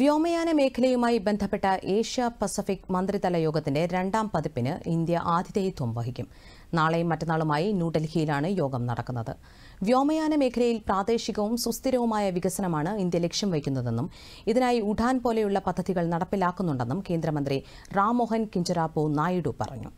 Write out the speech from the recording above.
വ്യോമയാന മേഖലയുമായി ബന്ധപ്പെട്ട ഏഷ്യ പസഫിക് മന്ത്രിതല യോഗത്തിന്റെ രണ്ടാം പതിപ്പിന് ഇന്ത്യ ആതിഥേയത്വം വഹിക്കും. നാളെയും മറ്റന്നാളുമായി ന്യൂഡൽഹിയിലാണ് യോഗം നടക്കുന്നത്. വ്യോമയാന മേഖലയിൽ പ്രാദേശികവും സുസ്ഥിരവുമായ വികസനമാണ് ഇന്ത്യ ലക്ഷ്യം വയ്ക്കുന്നതെന്നും ഇതിനായി ഉഡാൻ പോലെയുള്ള പദ്ധതികൾ നടപ്പിലാക്കുന്നുണ്ടെന്നും കേന്ദ്രമന്ത്രി റാംമോഹൻ കിഞ്ചറാപ്പു നായിഡു പറഞ്ഞു.